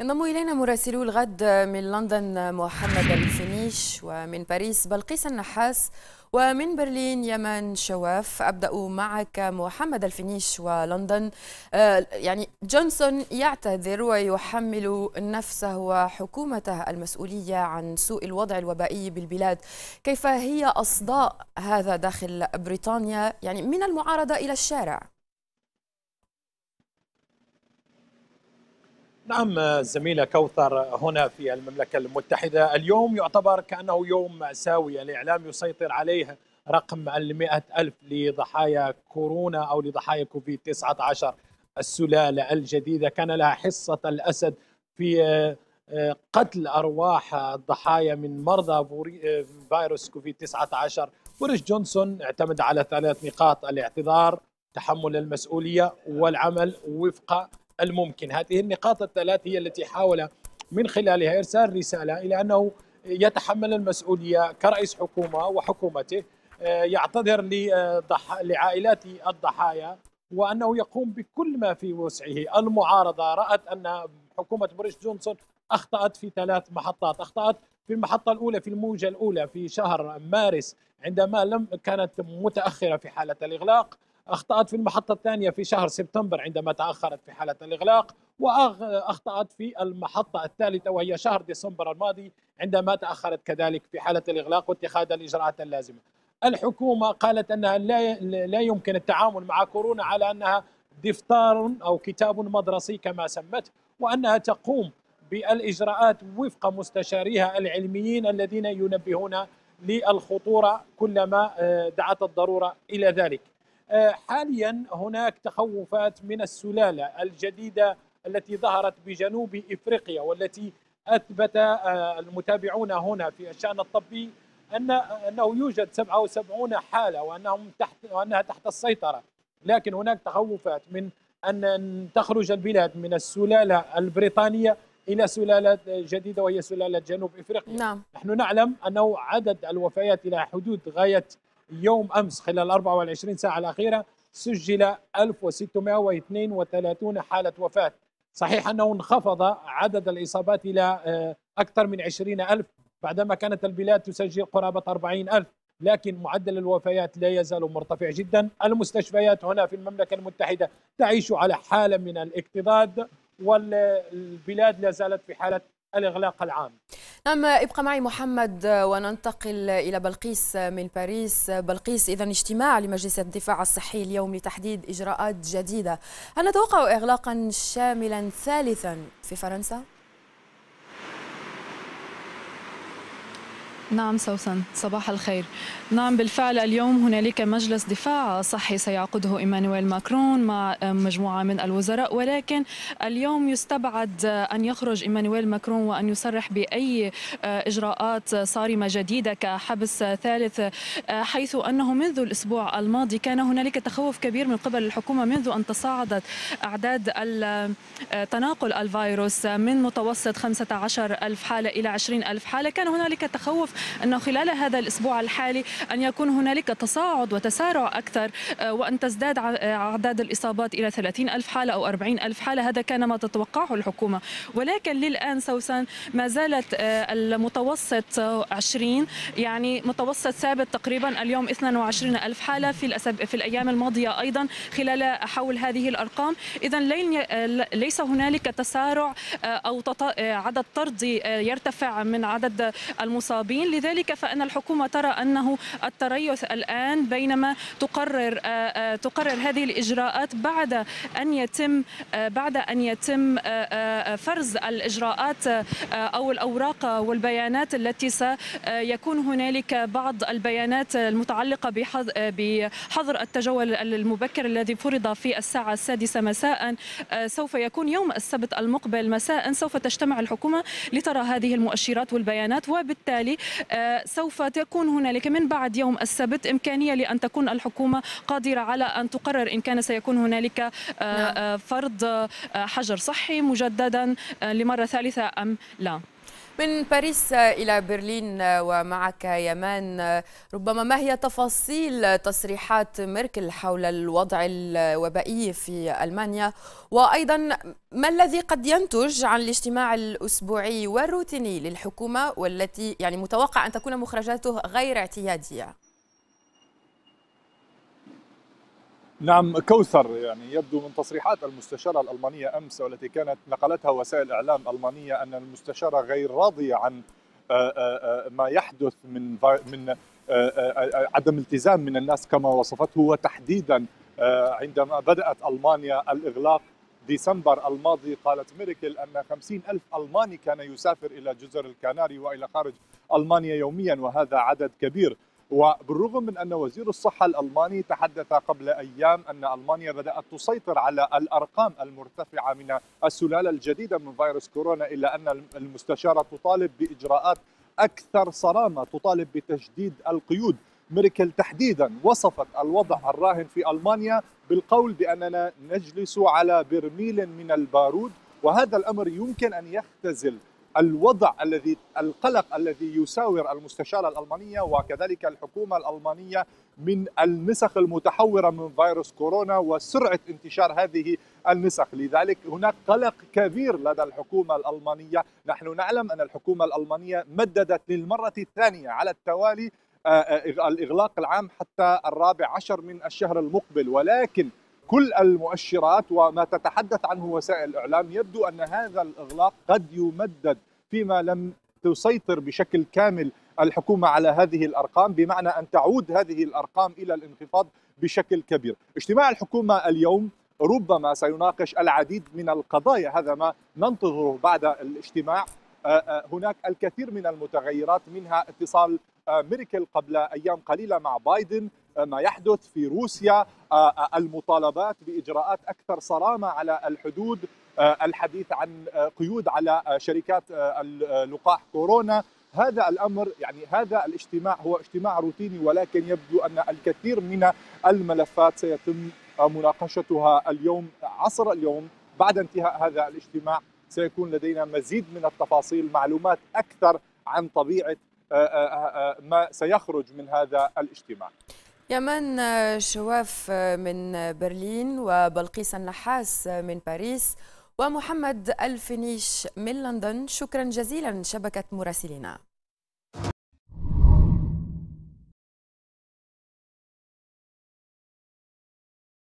ينضم إلينا مراسلو الغد من لندن محمد الفنيش ومن باريس بلقيس النحاس ومن برلين يمن شواف. أبدأ معك محمد الفنيش ولندن. آه، يعني جونسون يعتذر ويحمل نفسه وحكومته المسؤولية عن سوء الوضع الوبائي بالبلاد. كيف هي أصداء هذا داخل بريطانيا؟ يعني من المعارضة إلى الشارع. نعم زميلة كوثر هنا في المملكة المتحدة. اليوم يعتبر كأنه يوم مأساوي الإعلام يسيطر عليه رقم المئة ألف لضحايا كورونا أو لضحايا كوفيد 19 السلالة الجديدة كان لها حصة الأسد في آه، قتل أرواح الضحايا من مرضى آه، فيروس كوفيد 19 بوريس جونسون اعتمد على ثلاث نقاط الاعتذار تحمل المسؤولية والعمل وفق الممكن. هذه النقاط الثلاث هي التي حاول من خلالها إرسال رسالة إلى أنه يتحمل المسؤولية كرئيس حكومة وحكومته آه، يعتذر لعائلات الضحايا وأنه يقوم بكل ما في وسعه. المعارضة رأت أن حكومة بوريس جونسون أخطأت في ثلاث محطات. أخطأت في المحطة الأولى في الموجة الأولى في شهر مارس عندما لم كانت متأخرة في حالة الإغلاق. أخطأت في المحطة الثانية في شهر سبتمبر عندما تأخرت في حالة الإغلاق وأخطأت في المحطة الثالثة وهي شهر ديسمبر الماضي عندما تأخرت كذلك في حالة الإغلاق واتخاذ الإجراءات اللازمة. الحكومة قالت أنها لا, لا يمكن التعامل مع كورونا على أنها دفتار أو كتاب مدرسي كما سمته وأنها تقوم بالإجراءات وفق مستشاريها العلميين الذين ينبهون للخطورة كلما آه، دعت الضرورة إلى ذلك. حاليا هناك تخوفات من السلالة الجديدة التي ظهرت بجنوب إفريقيا والتي أثبت آه، المتابعون هنا في الشأن الطبي ان أنه يوجد 77 حالة وأنهم تحت وأنها تحت السيطرة لكن هناك تخوفات من أن تخرج البلاد من السلالة البريطانية إلى سلالة جديدة وهي سلالة جنوب إفريقيا نعم. نحن نعلم أنه عدد الوفيات إلى حدود غاية يوم أمس خلال 24 ساعة الأخيرة سجل 1632 حالة وفاة. صحيح أنه انخفض عدد الإصابات إلى آه، أكثر من 20 ألف بعدما كانت البلاد تسجل قرابة 40 ألف لكن معدل الوفيات لا يزال مرتفع جدا. المستشفيات هنا في المملكة المتحدة تعيش على حالة من الاكتظاظ والبلاد لا زالت في حالة الإغلاق العام. نعم ابقى معي محمد وننتقل إلى بلقيس من باريس بلقيس إذا اجتماع لمجلس الدفاع الصحي اليوم لتحديد إجراءات جديدة هل نتوقع إغلاقا شاملا ثالثا في فرنسا؟ نعم سوسن صباح الخير. نعم بالفعل اليوم هنالك مجلس دفاع صحي سيعقده إيمانويل ماكرون مع مجموعة من الوزراء. ولكن اليوم يستبعد أن يخرج إيمانويل ماكرون وأن يصرح بأي إجراءات صارمة جديدة كحبس ثالث حيث أنه منذ الأسبوع الماضي كان هنالك تخوف كبير من قبل الحكومة منذ أن تصاعدت أعداد تناقل الفيروس من متوسط 15 ألف حالة إلى 20 ألف حالة. كان هنالك تخوف أنه خلال هذا الأسبوع الحالي أن يكون هنالك تصاعد وتسارع أكثر آه، وأن تزداد أعداد الإصابات إلى 30 ألف حالة أو 40 ألف حالة. هذا كان ما تتوقعه الحكومة. ولكن للآن سوسن ما زالت آه، المتوسط 20 يعني متوسط ثابت تقريبا اليوم 22 ألف حالة في, الأسب في الأيام الماضية أيضا خلال حول هذه الأرقام. إذا آه، ليس هنالك تسارع أو عدد طردي يرتفع من عدد المصابين. لذلك فإن الحكومة ترى أنه التريث الآن بينما تقرر آه، آه، تقرر هذه الإجراءات بعد أن يتم آه، بعد أن يتم فرز الإجراءات أو الأوراق والبيانات التي سيكون هنالك بعض البيانات المتعلقة بحظر التجول المبكر الذي فرض في الساعة السادسة مساء سوف يكون يوم السبت المقبل مساء سوف تجتمع الحكومة لترى هذه المؤشرات والبيانات وبالتالي سوف تكون هنالك من بعد يوم السبت إمكانية لأن تكون الحكومة قادرة على أن تقرر إن كان سيكون هنالك آه، آه، فرض حجر صحي مجددا لمرة ثالثة أم لا. من باريس إلى برلين ومعك يمان. ربما ما هي تفاصيل تصريحات ميركل حول الوضع الوبائي في ألمانيا؟ وأيضا ما الذي قد ينتج عن الاجتماع الأسبوعي والروتيني للحكومة والتي يعني متوقع أن تكون مخرجاته غير اعتيادية؟ نعم كوثر يعني يبدو من تصريحات المستشارة الألمانية أمس والتي كانت نقلتها وسائل إعلام ألمانية أن المستشارة غير راضية عن آه، آه، آه، ما يحدث من من عدم التزام من الناس كما وصفته وتحديدا عندما بدأت ألمانيا الإغلاق ديسمبر الماضي قالت ميركل أن 50 ألف ألماني كان يسافر إلى جزر الكناري وإلى خارج ألمانيا يوميا وهذا عدد كبير. وبالرغم من أن وزير الصحة الألماني تحدث قبل أيام أن ألمانيا بدأت تسيطر على الأرقام المرتفعة من السلالة الجديدة من فيروس كورونا إلا أن المستشاره تطالب بإجراءات أكثر صرامة تطالب بتجديد القيود. ميركل تحديدا وصفت الوضع الراهن في ألمانيا بالقول بأننا نجلس على برميل من البارود وهذا الأمر يمكن أن يختزل الوضع الذي القلق الذي يساور المستشارة الألمانية وكذلك الحكومة الألمانية من النسخ المتحورة من فيروس كورونا وسرعة انتشار هذه النسخ، لذلك هناك قلق كبير لدى الحكومة الألمانية، نحن نعلم أن الحكومة الألمانية مددت للمرة الثانية على التوالي آه، آه، الاغلاق العام حتى الرابع عشر من الشهر المقبل. ولكن كل المؤشرات وما تتحدث عنه وسائل الإعلام يبدو أن هذا الإغلاق قد يمدد فيما لم تسيطر بشكل كامل الحكومة على هذه الأرقام بمعنى أن تعود هذه الأرقام إلى الانخفاض بشكل كبير. اجتماع الحكومة اليوم ربما سيناقش العديد من القضايا هذا ما ننتظره بعد الاجتماع آه، آه، هناك الكثير من المتغيرات منها اتصال آه، ميركل قبل أيام قليلة مع بايدن ما يحدث في روسيا المطالبات بإجراءات أكثر صرامة على الحدود الحديث عن قيود على شركات لقاح كورونا. هذا الأمر يعني هذا الاجتماع هو اجتماع روتيني ولكن يبدو أن الكثير من الملفات سيتم مناقشتها اليوم عصر اليوم. بعد انتهاء هذا الاجتماع سيكون لدينا مزيد من التفاصيل معلومات أكثر عن طبيعة ما سيخرج من هذا الاجتماع. يمن شواف من برلين وبلقيس النحاس من باريس ومحمد الفينيش من لندن. شكرا جزيلا شبكة مراسلنا